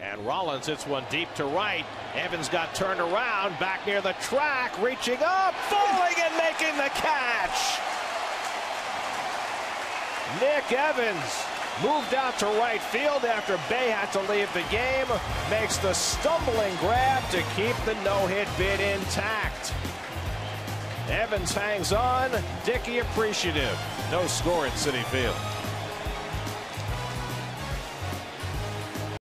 And Rollins hits one deep to right. Evans got turned around, back near the track, reaching up, falling and making the catch. Nick Evans moved out to right field after Bay had to leave the game, makes the stumbling grab to keep the no-hit bid intact. Evans hangs on, Dickey appreciative. No score at Citi Field.